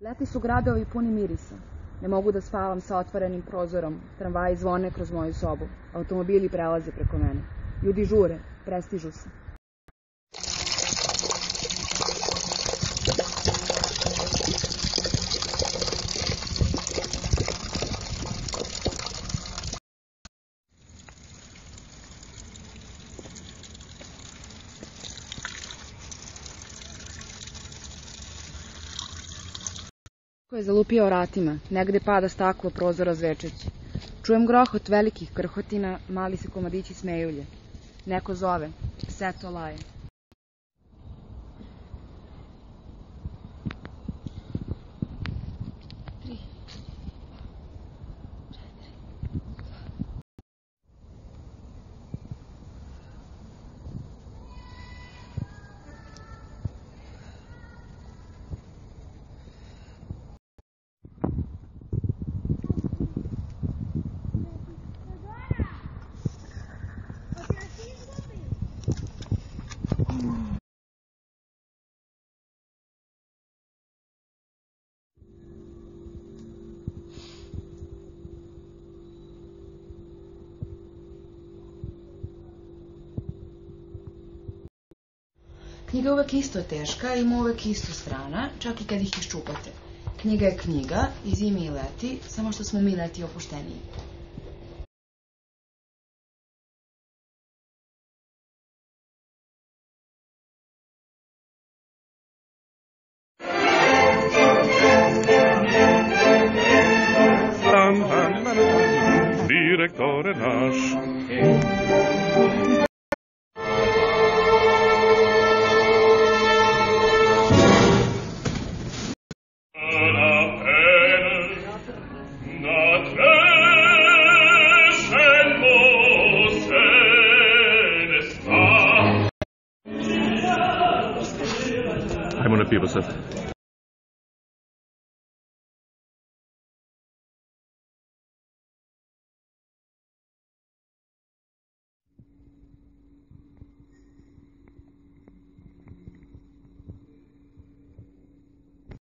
Leti su gradovi puni mirisa. Ne mogu da spavam sa otvorenim prozorom. Tramvaji zvone kroz moju sobu. Automobili prelaze preko mene. Ljudi žure, prestižu se. Ko je zalupio vratima, negde pada staklo prozora zvečeći. Čujem grohot velikih krhotina, mali se komadići smejulje. Neko zove, seto laje. Knjiga je uvek isto teška, ima uvek isto strana, čak i kad ih iščupate. Knjiga je knjiga, i zimi i leti, samo što smo mi leti opušteniji. Tam, direttore naš. I'm going to people stuff.